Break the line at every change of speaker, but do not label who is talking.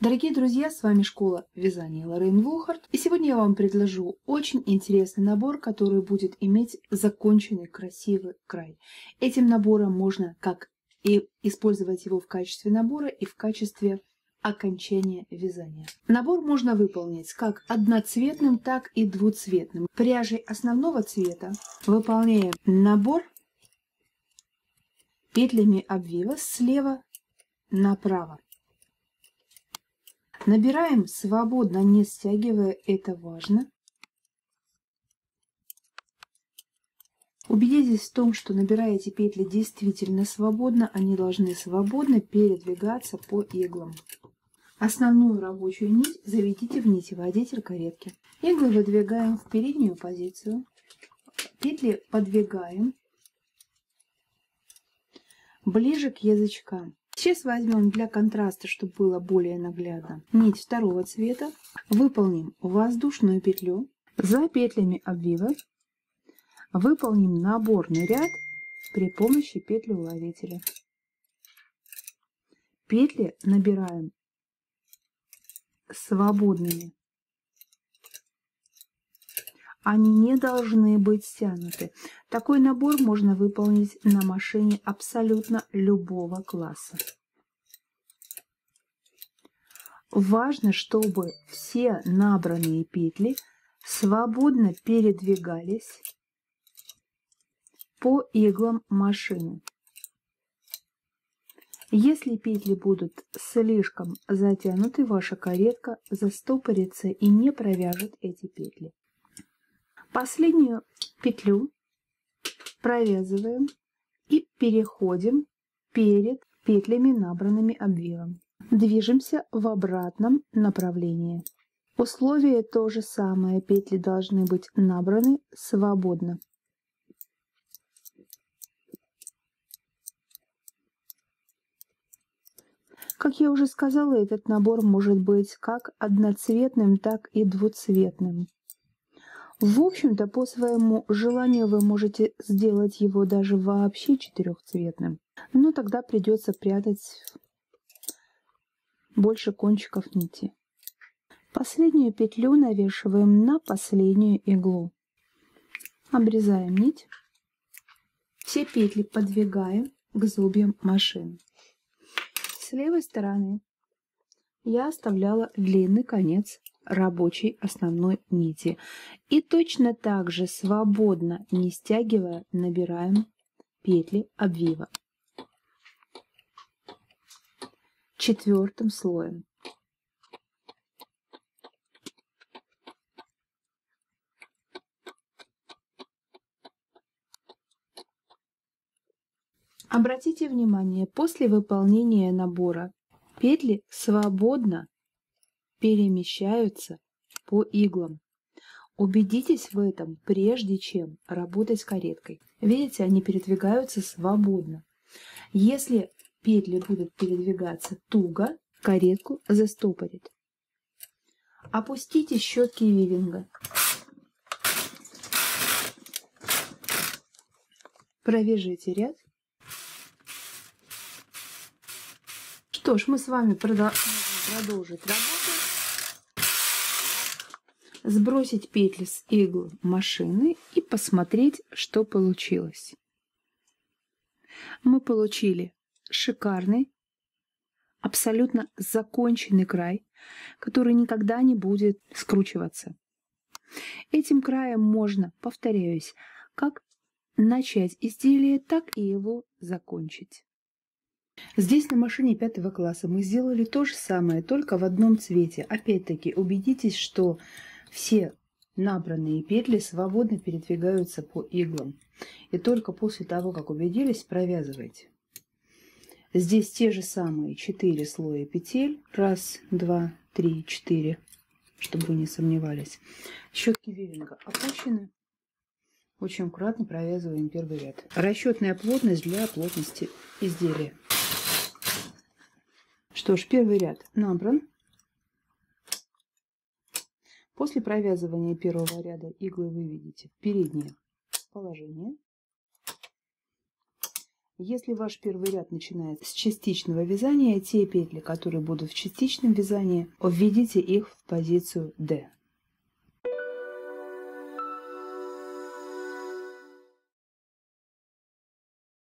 Дорогие друзья, с вами школа вязания Лорен Вухарт. И сегодня я вам предложу очень интересный набор, который будет иметь законченный красивый край. Этим набором можно как и использовать его в качестве набора и в качестве окончания вязания. Набор можно выполнить как одноцветным, так и двуцветным. Пряжей основного цвета выполняем набор петлями обвива слева направо. Набираем свободно, не стягивая, это важно. Убедитесь в том, что набираете петли действительно свободно, они должны свободно передвигаться по иглам. Основную рабочую нить заведите в нитеводитель каретки. Иглы выдвигаем в переднюю позицию, петли подвигаем ближе к язычкам. Сейчас возьмем для контраста, чтобы было более наглядно, нить второго цвета. Выполним воздушную петлю. За петлями обвива выполним наборный ряд при помощи петли-уловителя. Петли набираем свободными. Они не должны быть стянуты. Такой набор можно выполнить на машине абсолютно любого класса. Важно, чтобы все набранные петли свободно передвигались по иглам машины. Если петли будут слишком затянуты, ваша каретка застопорится и не провяжет эти петли. Последнюю петлю провязываем и переходим перед петлями, набранными обвивом. Движемся в обратном направлении. Условие то же самое, петли должны быть набраны свободно. Как я уже сказала, этот набор может быть как одноцветным, так и двуцветным. В общем-то, по своему желанию вы можете сделать его даже вообще четырехцветным. Но тогда придется прятать больше кончиков нити. Последнюю петлю навешиваем на последнюю иглу. Обрезаем нить. Все петли подвигаем к зубьям машины. С левой стороны я оставляла длинный конец рабочей основной нити. И точно так же свободно, не стягивая, набираем петли обвива. Четвертым слоем. Обратите внимание, после выполнения набора петли свободно перемещаются по иглам. Убедитесь в этом, прежде чем работать с кареткой. Видите, они передвигаются свободно. Если петли будут передвигаться туго, каретку застопорит. Опустите щетки вивинга. Провяжите ряд Что ж, мы с вами продолжим работу. Сбросить петли с игл машины и посмотреть, что получилось. Мы получили шикарный, абсолютно законченный край, который никогда не будет скручиваться. Этим краем можно, повторяюсь, как начать изделие, так и его закончить. Здесь на машине пятого класса мы сделали то же самое, только в одном цвете. Опять-таки убедитесь, что все набранные петли свободно передвигаются по иглам. И только после того, как убедились, провязывайте. Здесь те же самые 4 слоя петель. Раз, два, три, четыре, чтобы вы не сомневались. Щетки вивинга опущены. Очень аккуратно провязываем первый ряд. Расчетная плотность для плотности изделия. Что ж, первый ряд набран. После провязывания первого ряда иглы вы видите в переднее положение. Если ваш первый ряд начинается с частичного вязания, те петли, которые будут в частичном вязании, введите их в позицию D.